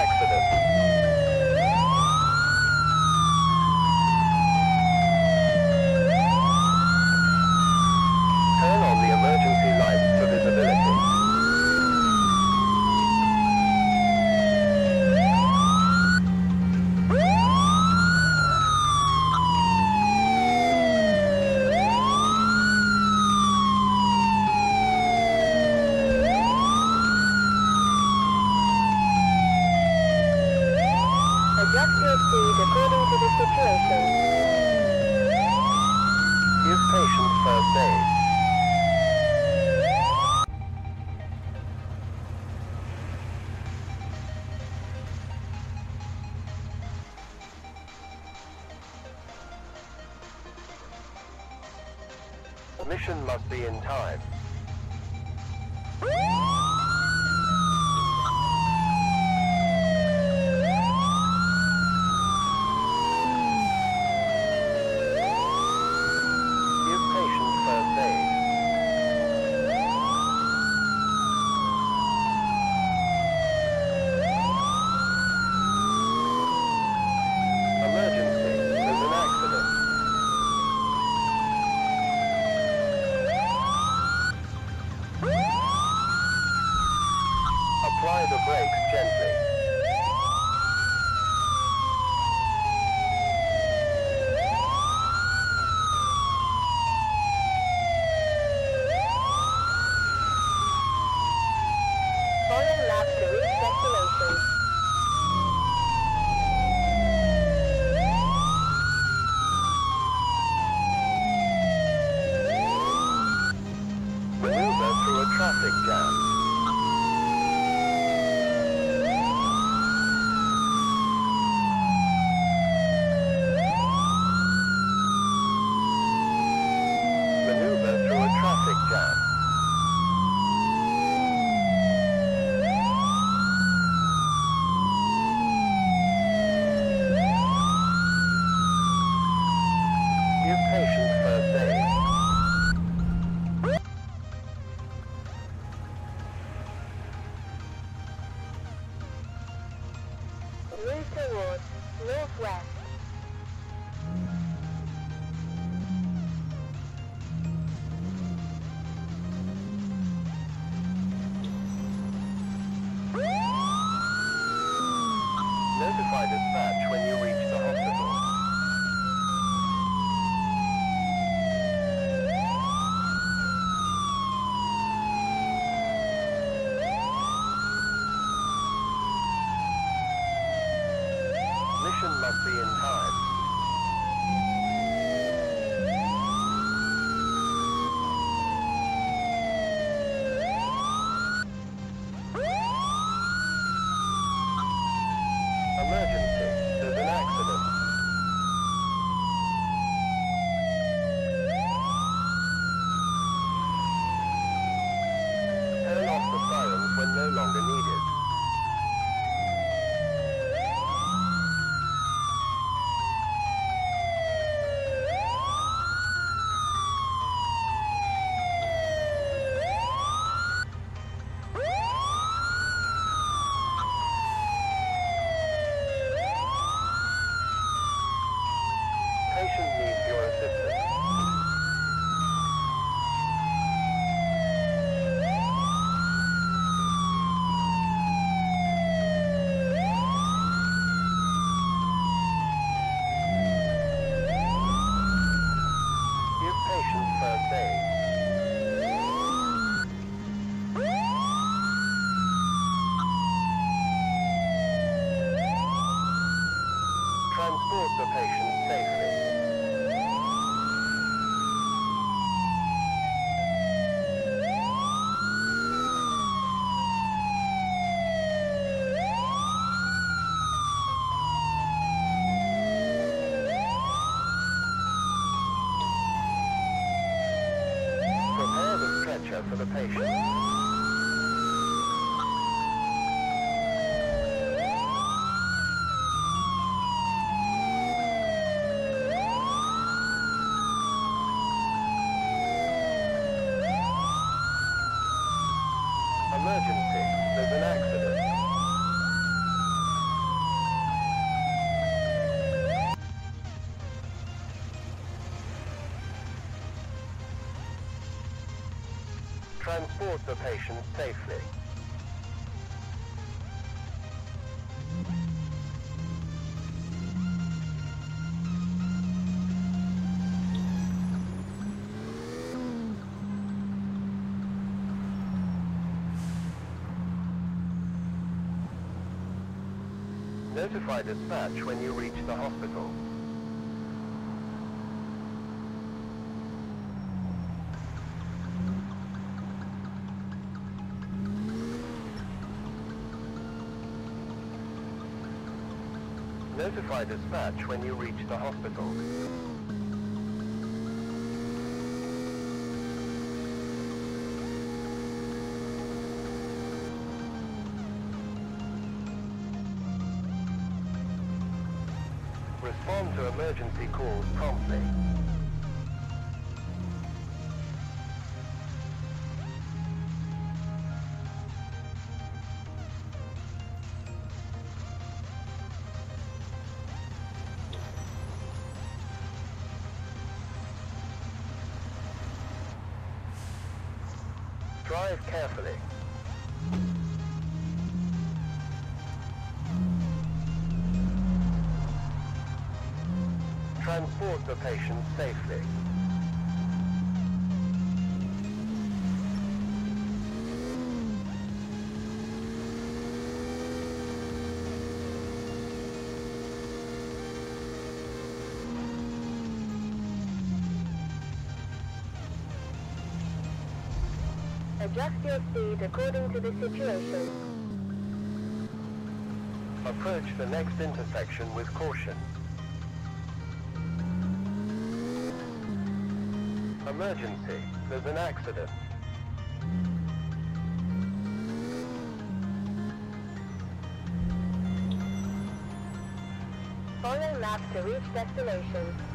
accident. proceed according to the situation. Give patient first aid. Mission must be in time. dispatch when you patient. transport the patient safely. Notify dispatch when you reach the hospital. Notify dispatch when you reach the hospital. Respond to emergency calls promptly. Drive carefully. Transport the patient safely. Adjust your speed according to the situation. Approach the next intersection with caution. Emergency. There's an accident. Follow map to reach destination.